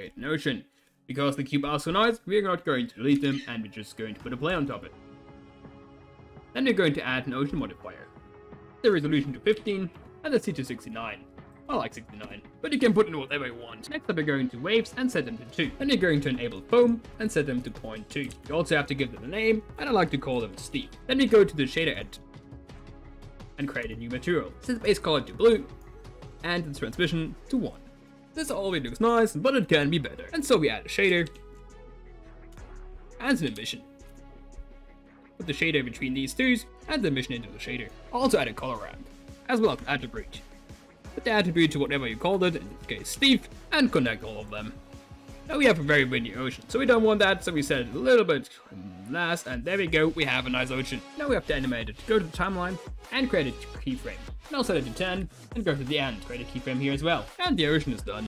create an ocean. Because the cube are so nice, we're not going to delete them and we're just going to put a plane on top of it. Then we're going to add an ocean modifier. The resolution to 15 and the seed to 69. I like 69, but you can put in whatever you want. Next up we're going to waves and set them to 2. Then you're going to enable foam and set them to 0.2. You also have to give them a name, and I like to call them steep. Then we go to the shader editor and create a new material. Set the base color to blue and the transmission to 1. This always looks nice, but it can be better. And so we add a shader and an emission. Put the shader between these two and the emission into the shader. Also add a color ramp, as well as attribute. Put the attribute to whatever you called it, in this case Steve, and connect all of them. Now we have a very windy ocean, so we don't want that, so we set it a little bit last, and there we go, we have a nice ocean. Now we have to animate it. Go to the timeline and create a keyframe. And I'll set it to 10, and go to the end, create a keyframe here as well. And the ocean is done.